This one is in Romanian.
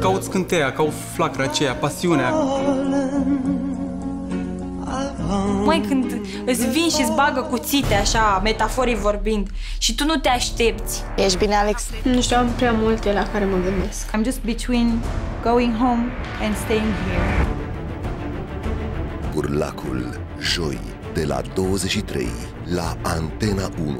caut scânteia, caut flacăra aceea, pasiunea. Mai când îți vin și îți bagă cuțite, așa, metaforii vorbind, și tu nu te aștepți. Ești bine, Alex? Nu știu, am prea multe la care mă gândesc. I'm just between going home and staying here. Burlacul, joi, de la 23 la Antena 1.